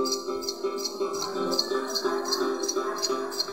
Mày cô với cái nhà luôn Hả? Cô mày cùng với Ông nói với em cái đồ ăn có gì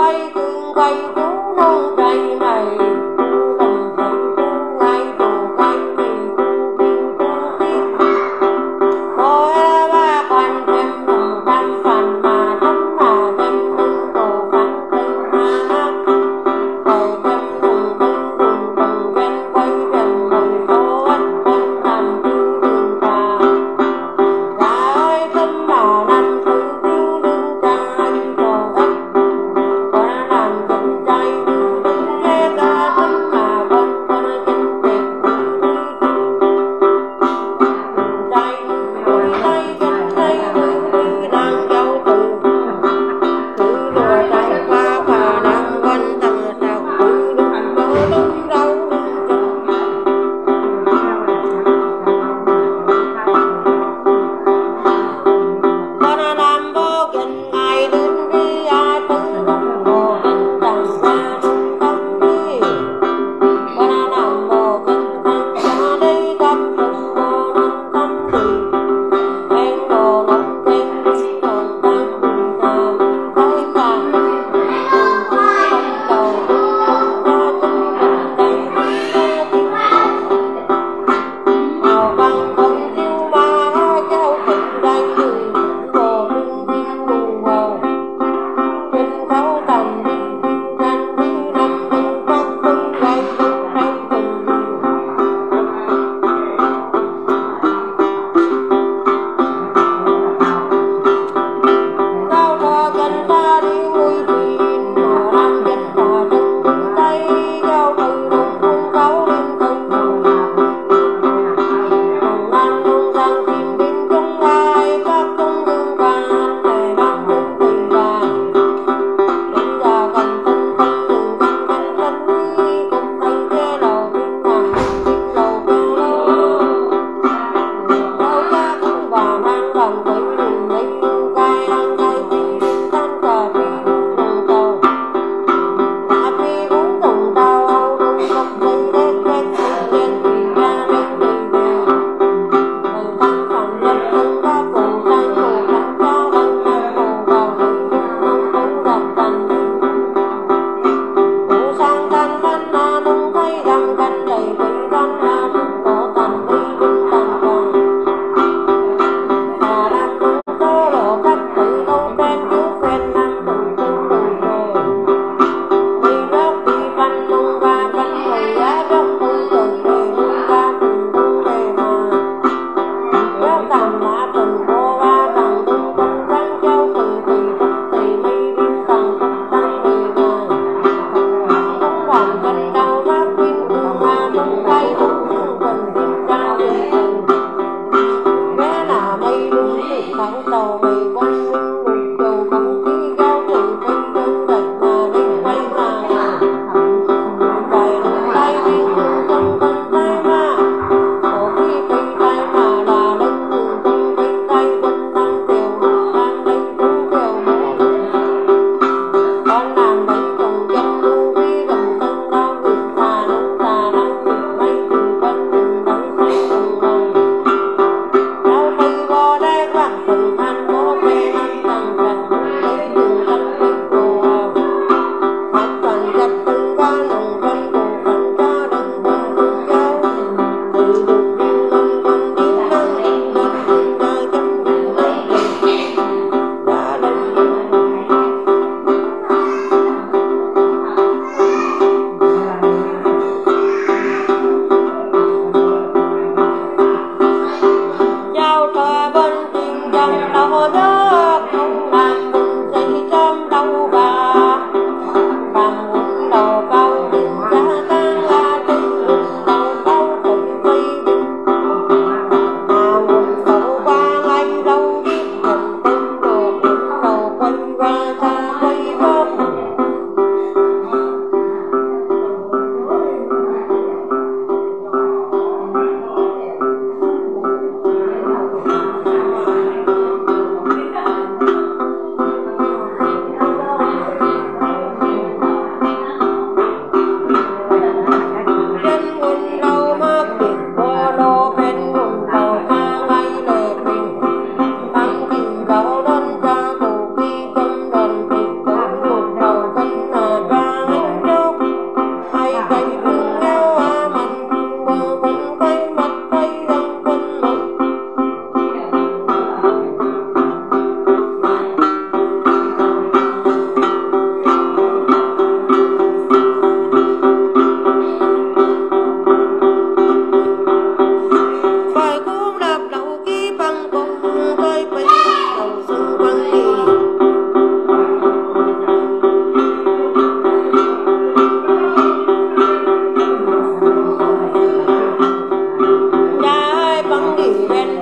quay tương quay cũng nương đầy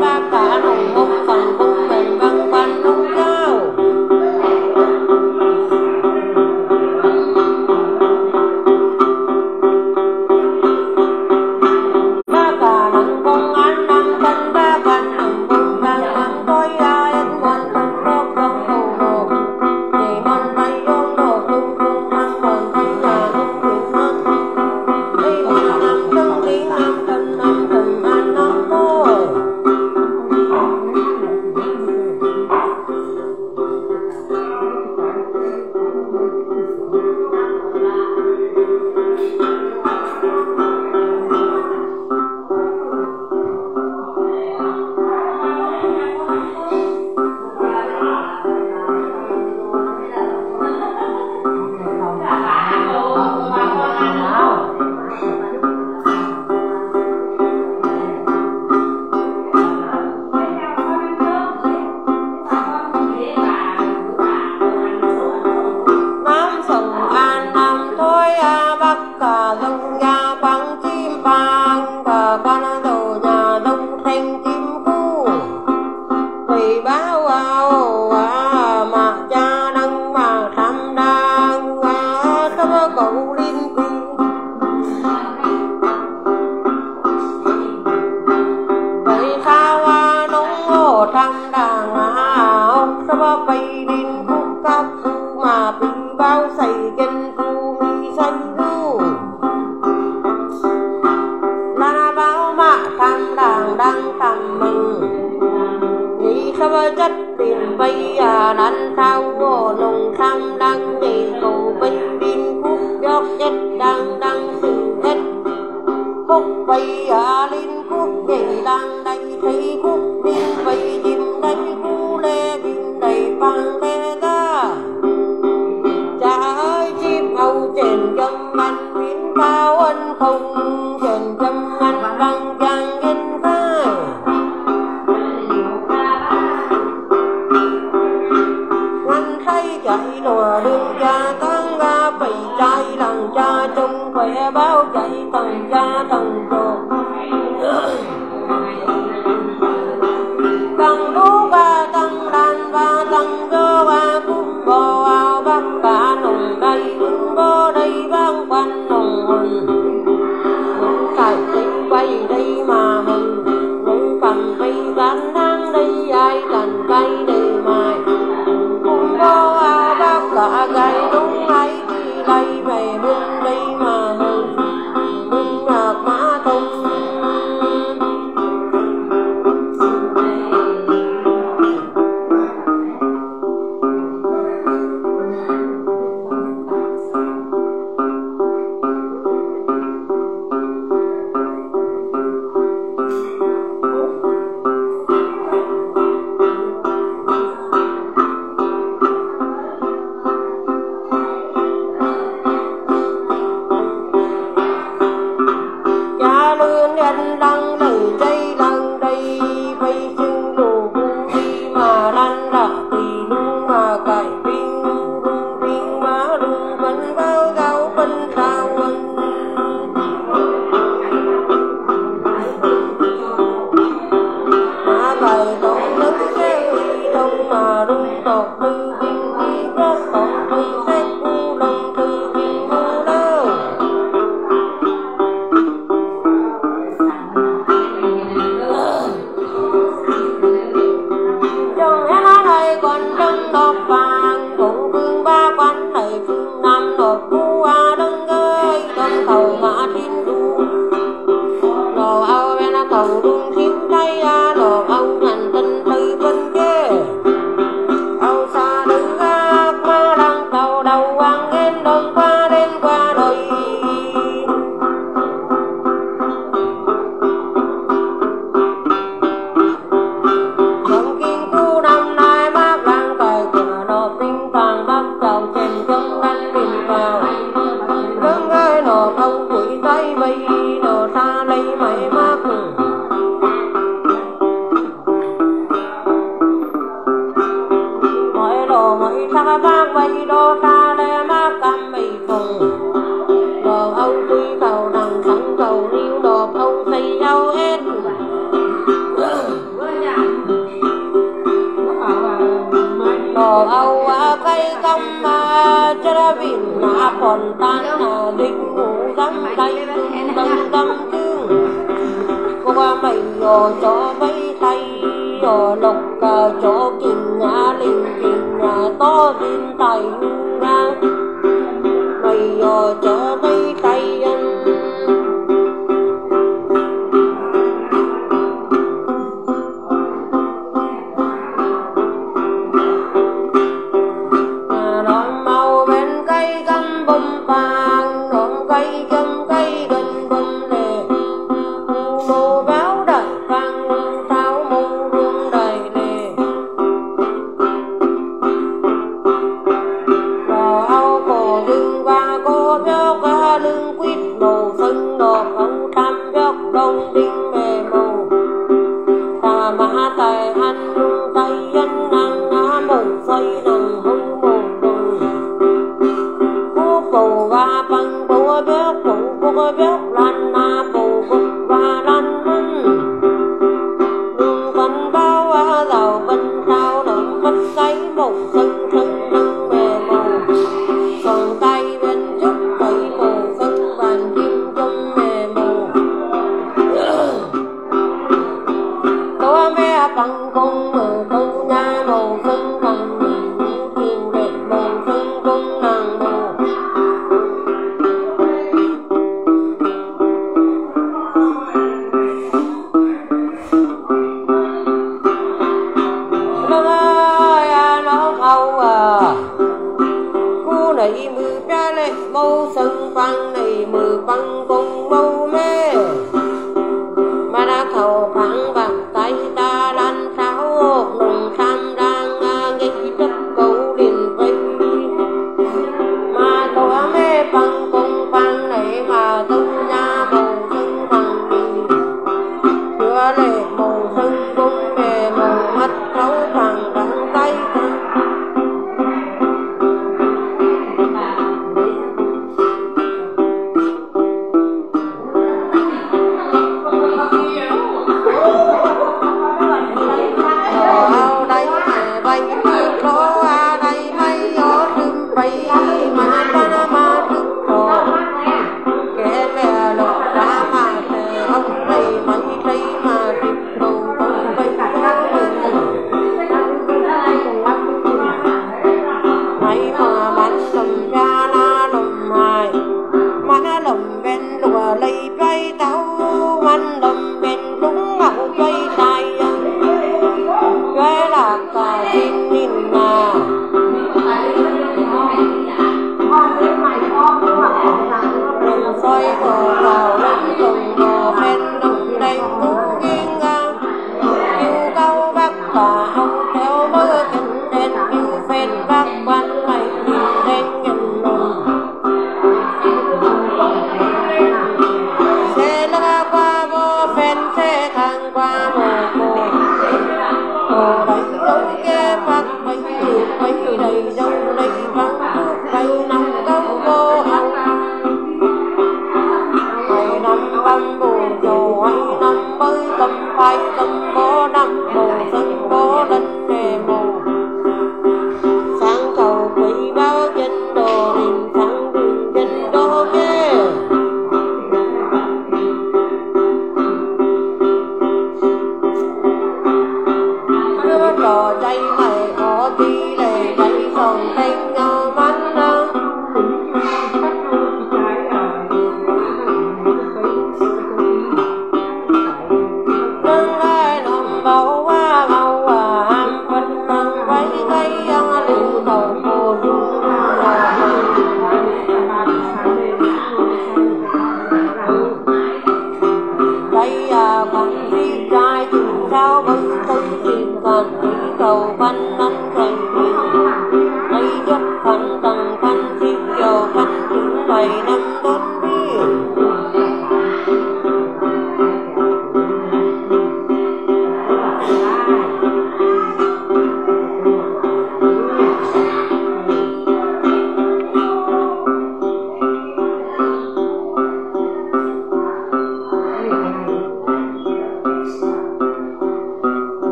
ba cả lòng ông phần không mình băng quanh lúc ao bắc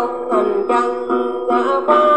bao thành trăng đã qua